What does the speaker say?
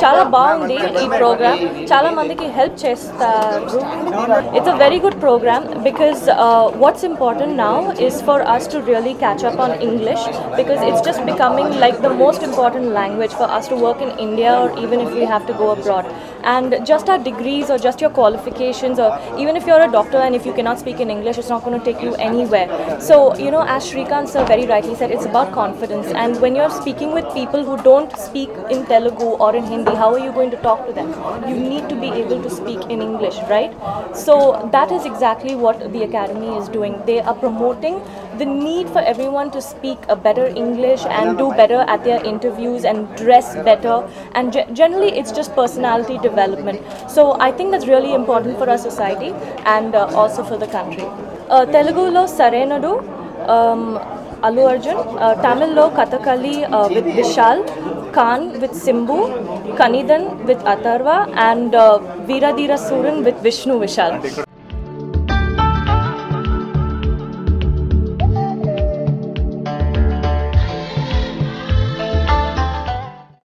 చాలా బాగుంది ఈ ప్రోగ్రామ్ చాలా మందికి హెల్ప్ చేస్తారు it's a very good programme because watts important now is for us to really catch up on English because it's just becoming like the most important language for us to work in India or even if we have to go abroad. And just our degrees or just your qualifications or even if you're a doctor and if you cannot speak in English, it's not going to take you anywhere. So, you know, as Shrikant sir very rightly said, it's about confidence. And when you're speaking with people who don't speak in Telugu or in Hindi, how are you going to talk to them? You need to be able to speak in English, right? So that is exactly what the Academy is doing. They are promoting the need for everyone to speak a better English and do better at their interviews and dress better. And ge- generally, it's just personality development development. So I think that's really important for our society and uh, also for the country. Uh, Telugu lo Sarrainodu, um, Allu Arjun, uh, Tamil lo Kathakali uh, with Vishal, Khan with Simbu, Kanithan with Atharva and uh, Suran with Vishnu Vishal.